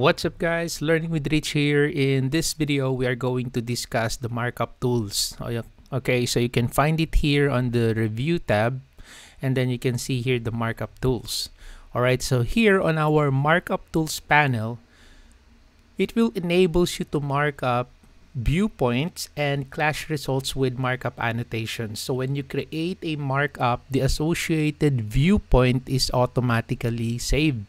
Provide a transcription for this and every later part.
What's up guys, Learning with Rich here. In this video, we are going to discuss the markup tools. Oh, okay, so you can find it here on the review tab and then you can see here the markup tools. Alright, so here on our markup tools panel, it will enable you to mark up viewpoints and clash results with markup annotations. So when you create a markup, the associated viewpoint is automatically saved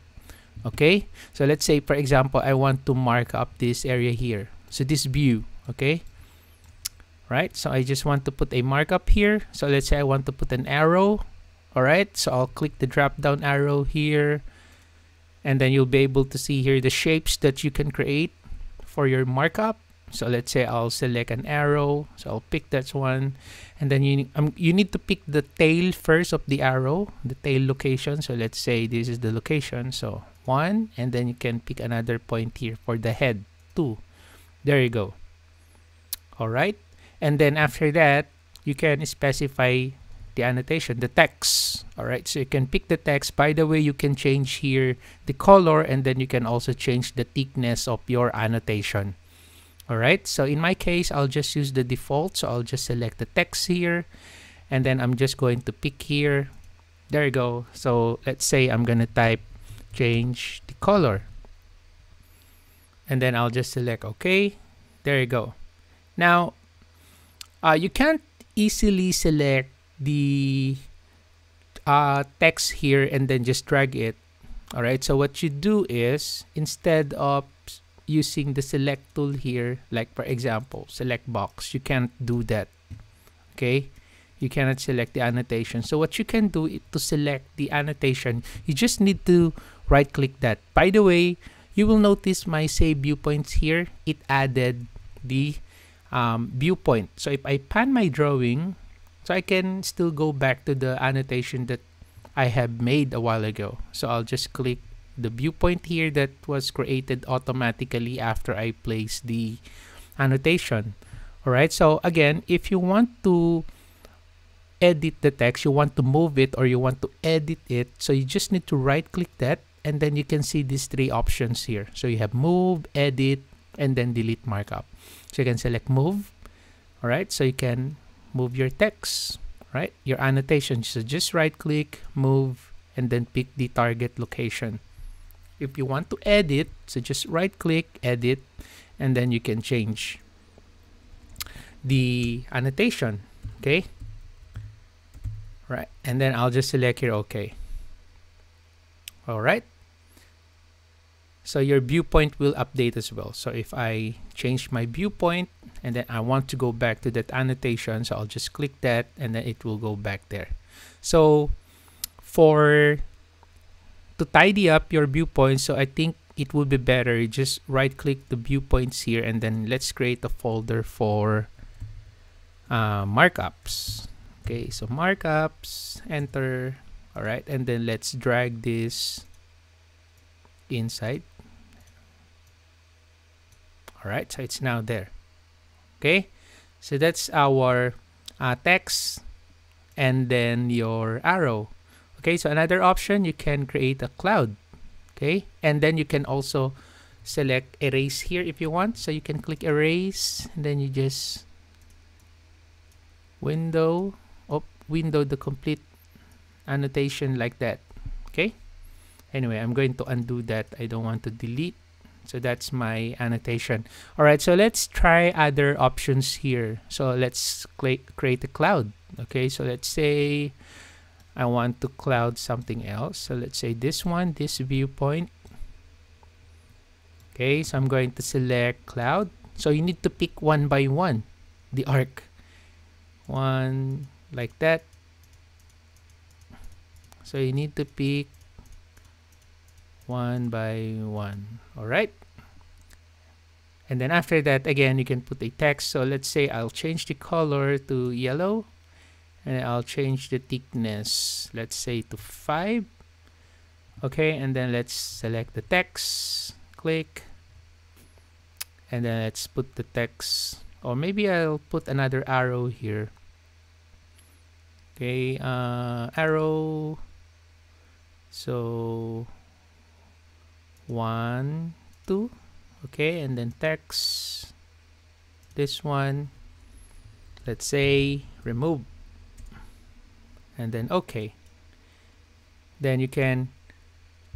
okay? So let's say for example I want to mark up this area here. So this view. Okay? Right? So I just want to put a markup here. So let's say I want to put an arrow. All right so I'll click the drop down arrow here. And then you'll be able to see here the shapes that you can create for your markup. So let's say I'll select an arrow. So I'll pick that one. And then you um, you need to pick the tail first of the arrow the tail location. So let's say this is the location. So one and then you can pick another point here for the head two. There you go. All right and then after that you can specify the annotation the text. All right so you can pick the text. By the way you can change here the color and then you can also change the thickness of your annotation. All right so in my case i'll just use the default. So i'll just select the text here and then i'm just going to pick here. There you go. So let's say i'm gonna type change the color. And then I'll just select OK there you go. Now uh, you can't easily select the uh, text here and then just drag it. Alright so what you do is instead of using the select tool here like for example select box you can't do that. Okay? You cannot select the annotation. So what you can do to select the annotation you just need to right click that. By the way you will notice my save viewpoints here. It added the um, viewpoint. So if I pan my drawing so I can still go back to the annotation that I have made a while ago. So I'll just click the viewpoint here that was created automatically after I place the annotation. Alright so again if you want to edit the text you want to move it or you want to edit it so you just need to right click that and then you can see these three options here. So you have move edit and then delete markup. So you can select move all right so you can move your text right? Your annotation. So just right click move and then pick the target location. If you want to edit so just right click edit and then you can change the annotation okay? Right and then I'll just select here okay all right. So your viewpoint will update as well. So if I change my viewpoint and then I want to go back to that annotation so I'll just click that and then it will go back there. So for to tidy up your viewpoint so I think it would be better just right click the viewpoints here and then let's create a folder for uh, markups. Okay so markups enter all right and then let's drag this inside. All right so it's now there. Okay so that's our uh, text and then your arrow. Okay so another option you can create a cloud. Okay and then you can also select erase here if you want. So you can click erase and then you just window oh window the complete annotation like that. Okay? Anyway I'm going to undo that. I don't want to delete. So that's my annotation. All right so let's try other options here. So let's create a cloud. Okay so let's say I want to cloud something else. So let's say this one this viewpoint. Okay so I'm going to select cloud. So you need to pick one by one the arc. One like that so you need to pick one by one. All right and then after that again you can put a text. So let's say I'll change the color to yellow and I'll change the thickness let's say to 5 okay? And then let's select the text. Click. And then let's put the text. Or maybe I'll put another arrow here. Okay? Uh, arrow so one two okay and then text. This one let's say remove. And then okay. Then you can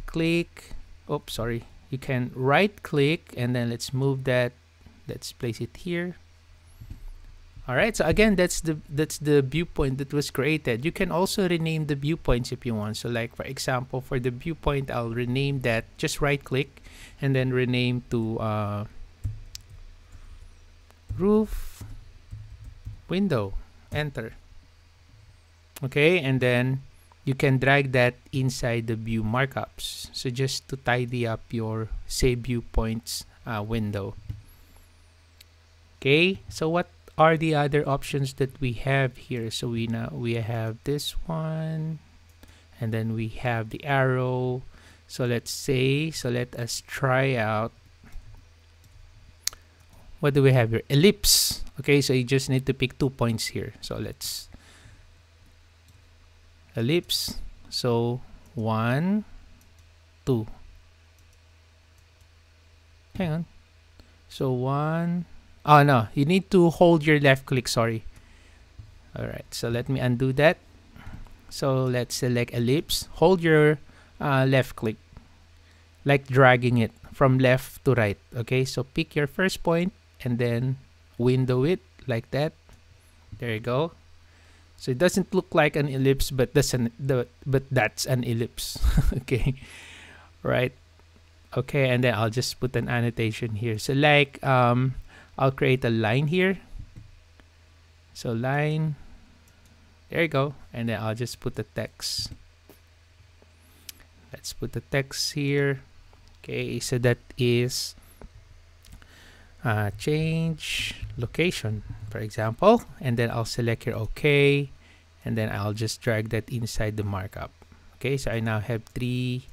click oh sorry. You can right click and then let's move that. Let's place it here all right so again that's the that's the viewpoint that was created. You can also rename the viewpoints if you want. So like for example for the viewpoint i'll rename that just right click and then rename to uh, roof window enter. Okay and then you can drag that inside the view markups. So just to tidy up your save viewpoints uh, window. Okay so what are the other options that we have here. So we now we have this one and then we have the arrow. So let's say so let us try out what do we have here? Ellipse. Okay so you just need to pick two points here. So let's ellipse. So one two. Hang on. So one oh no. You need to hold your left click. Sorry. All right. So let me undo that. So let's select ellipse. Hold your uh, left click. Like dragging it from left to right. Okay? So pick your first point and then window it like that. There you go. So it doesn't look like an ellipse but an the but that's an ellipse. Okay. Right? Okay. And then I'll just put an annotation here. So like um I'll create a line here. So line there you go. And then I'll just put the text. Let's put the text here. Okay so that is uh, change location for example. And then I'll select here OK. And then I'll just drag that inside the markup. Okay so I now have three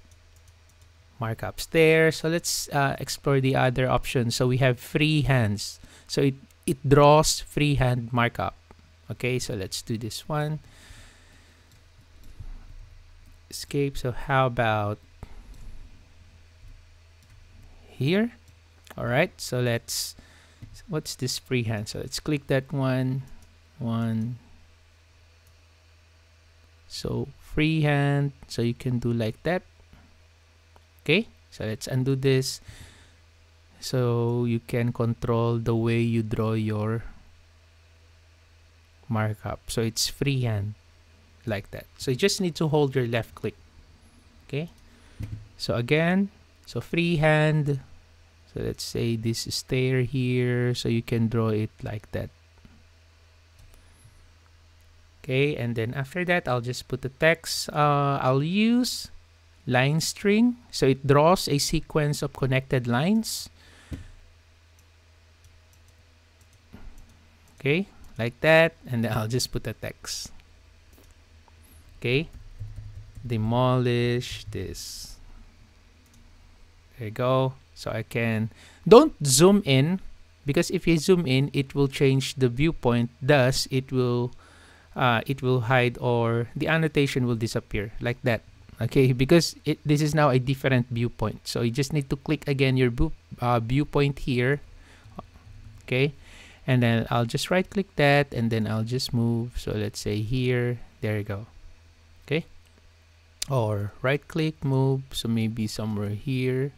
markups there so let's uh, explore the other options. So we have free hands. so it it draws freehand markup okay so let's do this one. Escape. So how about here? All right so let's what's this freehand so let's click that one. One. So freehand so you can do like that okay? So let's undo this. So you can control the way you draw your markup so it's freehand like that. So you just need to hold your left click. Okay? So again so freehand. So let's say this stair here. So you can draw it like that. Okay? And then after that I'll just put the text uh, I'll use line string. So it draws a sequence of connected lines. Okay like that. And then I'll just put the text. Okay demolish this. There you go. So I can don't zoom in because if you zoom in it will change the viewpoint. Thus it will uh, it will hide or the annotation will disappear like that okay because it this is now a different viewpoint. So you just need to click again your uh, viewpoint here. Okay and then I'll just right click that and then I'll just move. So let's say here there you go. Okay? Or right click move. So maybe somewhere here.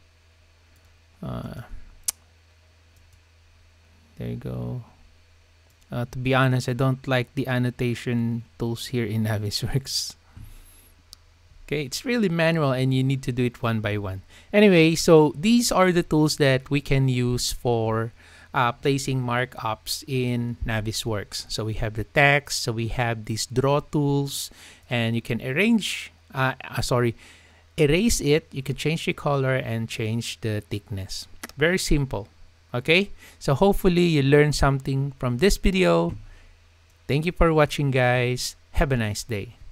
Uh, there you go. Uh, to be honest I don't like the annotation tools here in Navisworks okay it's really manual and you need to do it one by one. Anyway so these are the tools that we can use for uh, placing markups in Navisworks so we have the text so we have these draw tools and you can arrange uh, uh sorry erase it. You can change the color and change the thickness. Very simple okay? So hopefully you learned something from this video. Thank you for watching guys. Have a nice day